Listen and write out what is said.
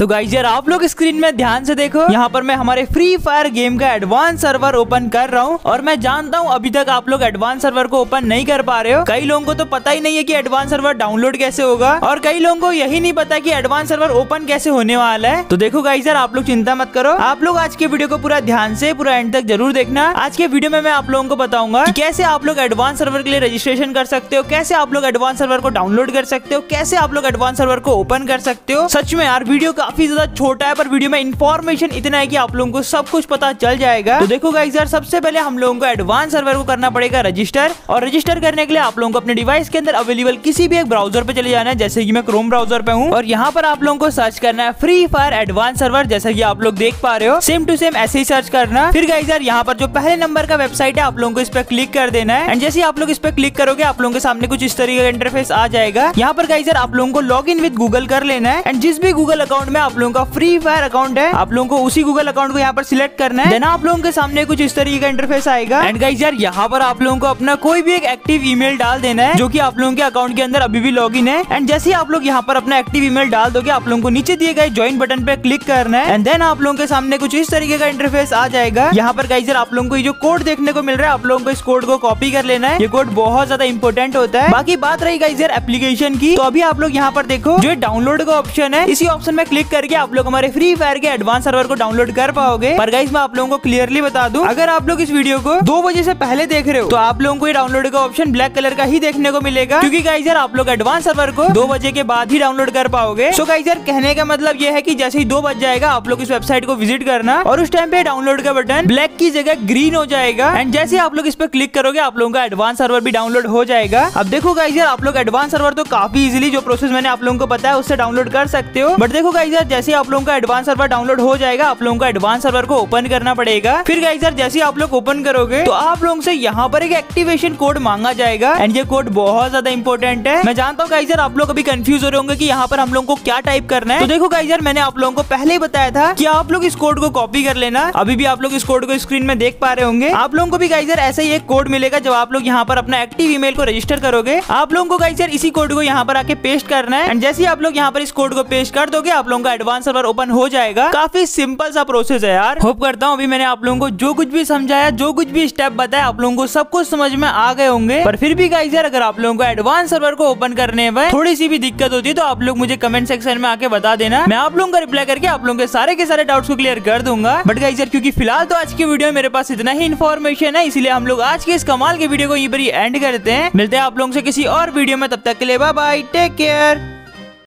तो गाइज़ यार, आप लोग स्क्रीन में ध्यान से देखो। यहाँ पर मैं हमारे फ्री फायर गेम का एडवांस सर्वर ओपन कर रहा हूँ और मैं जानता हूँ अभी तक आप लोग एडवांस सर्वर को ओपन नहीं कर पा रहे हो। कई लोगों को तो पता ही नहीं है कि एडवांस सर्वर डाउनलोड कैसे होगा और कई लोगों को यही नहीं पता कि एडवांस सर्वर ओपन कैसे होने वाला है। तो देखो गाइज़ यार, आप लोग चिंता मत करो। आप लोग आज के वीडियो को पूरा ध्यान से, पूरा एंड तक ज़रूर देखना। आज के वीडियो में मैं आप लोगों को बताऊँगा कैसे आप लोग एडवांस सर्वर के लिए रजिस्ट्रेशन कर सकते हो, कैसे आप लोग एडवांस सर्वर को डाउनलोड कर सकते हो, कैसे आप लोग एडवांस सर्वर को ओपन कर सकते हो। सच में यार वीडियो काफ़ी ज़्यादा छोटा है, पर वीडियो में इन्फॉर्मेशन इतना है कि आप लोगों को सब कुछ पता चल जाएगा। तो देखो गाइस यार, सबसे पहले हम लोगों को एडवांस सर्वर को करना पड़ेगा रजिस्टर और रजिस्टर करने के लिए आप लोगों को अपने डिवाइस के अंदर अवेलेबल किसी भी एक ब्राउज़र पे चले जाना है, जैसे कि मैं क्रोम ब्राउज़र पे हूँ। और यहाँ पर आप लोगों को सर्च करना है फ्री फायर एडवांस सर्वर जैसा की आप लोग देख पा रहे हो। सेम टू सेम ऐसे ही सर्च करना। फिर गाइस यार, यहाँ पर जो पहले नंबर का वेबसाइट है, आप लोगों को इस पर क्लिक कर देना है। एंड जैसे आप लोग इस पर क्लिक करोगे, आप लोगों के सामने कुछ इस तरीके का इंटरफेस आ जाएगा। यहाँ पर गाइस यार, आप लोगों को लॉग इन विद गूगल कर लेना है। एंड जिस भी गूगल अकाउंट में आप लोगों का फ्री फायर अकाउंट है। आप लोगों को उसी गूगल अकाउंट को यहाँ पर सिलेक्ट करना है। देन आप लोगों के सामने कुछ इस तरीके का इंटरफेस आएगा। एंड गाइस यार, यहाँ पर आप लोगों को अपना कोई भी एक एक्टिव ईमेल डाल देना है, जो कि आप लोगों के अकाउंट के अंदर अभी भी लॉग है। एंड जैसे ही आप लोग यहाँ पर अपना एक्टिव ईमेल डाल दोगे, आप लोगों को नीचे दिए गए ज्वाइन बटन पे क्लिक करना है। एंड देन आप लोगों के सामने कुछ इस तरीके का इंटरफेस आ जाएगा। यहाँ पर गाइस यार, आप लोगों को ये जो कोड देखने को मिल रहा है, आप लोगों को इस कोड को कॉपी कर लेना है। ये कोड बहुत ज़्यादा इंपॉर्टेंट होता है। बाकी बात रही गाइस यार एप्लीकेशन की तो अभी आप लोग यहाँ पर देखो, जो डाउनलोड का ऑप्शन है, इसी ऑप्शन में क्लिक करके आप लोग हमारे फ्री फायर के एडवांस सर्वर को डाउनलोड कर पाओगे। पर गाइस मैं आप लोगों को क्लियरली बता दूँ, अगर आप लोग इस वीडियो को दो बजे से पहले देख रहे हो तो आप लोगों को ये डाउनलोड का ऑप्शन ब्लैक कलर का ही देखने को मिलेगा। क्योंकि गाइस यार, आप लोग एडवांस सर्वर को दो बजे के बाद ही डाउनलोड कर पाओगे। सो गाइस यार, कहने का मतलब ये है की जैसे ही दो बज जाएगा, आप लोग इस वेबसाइट को विज़िट करना और उस टाइम पे डाउनलोड का बटन ब्लैक की जगह ग्रीन हो जाएगा। एंड जैसे आप लोग इस पर क्लिक करोगे, आप लोगों का एडवांस सर्वर भी डाउनलोड हो जाएगा। अब देखो गाइस यार, आप लोग एडवांस सर्वर तो काफ़ी इजीली जो प्रोसेस मैंने आप लोगों को बताया, उससे डाउनलोड कर सकते हो। बट देखो गाइस यार जैसे आप लोगों का एडवांस सर्वर डाउनलोड हो जाएगा, आप लोगों को एडवांस सर्वर को ओपन करना पड़ेगा। फिर गाइस यार जैसे आप लोग ओपन करोगे तो आप लोगों से यहाँ पर एक एक्टिवेशन कोड मांगा जाएगा। एंड ये कोड बहुत ज़्यादा इंपॉर्टेंट है। मैं जानता हूँ गाइस यार आप लोग अभी कंफ्यूज हो रहे होंगे कि यहाँ पर हम लोग को क्या टाइप करना है। तो देखो गाइस यार मैंने आप लोगों को पहले ही बताया था कि आप लोग इस कोड को कॉपी कर लेना। अभी भी आप लोग इस कोड को स्क्रीन में देख पा रहे होंगे। आप लोगों को भी गाइजर ऐसा ही एक कोड मिलेगा जब आप लोग यहाँ पर अपना एक्टिव ईमेल को रजिस्टर करोगे। आप लोगों को गाइजर इसी कोड को यहाँ पर आके पेस्ट करना है। एंड जैसे आप लोग यहाँ पर इस कोड को पेस्ट कर दोगे, आप लोगों का एडवांस सर्वर ओपन हो जाएगा। काफ़ी सिंपल सा प्रोसेस है यार। होप करता हूँ अभी मैंने आप लोगों को जो कुछ भी समझाया, जो कुछ भी स्टेप बताया, आप लोगों को सब कुछ समझ में आ गए होंगे। पर फिर भी गाइस यार, अगर आप लोगों को एडवांस सर्वर को ओपन करने में थोड़ी सी भी दिक्कत होती है तो आप लोग मुझे कमेंट सेक्शन में आके बता देना। मैं आप लोगों का रिप्लाई करके आप लोगों के सारे के सारे डाउट्स को क्लियर कर दूँगा। बट गाइस यार, क्योंकि फ़िलहाल तो आज की वीडियो मेरे पास इतना ही इन्फॉर्मेशन है, इसलिए हम लोग आज के इस कमाल के वीडियो को यहीं पर एंड करते हैं। मिलते हैं आप लोगों से किसी और वीडियो में, तब तक के लिए बाय बाय टेक केयर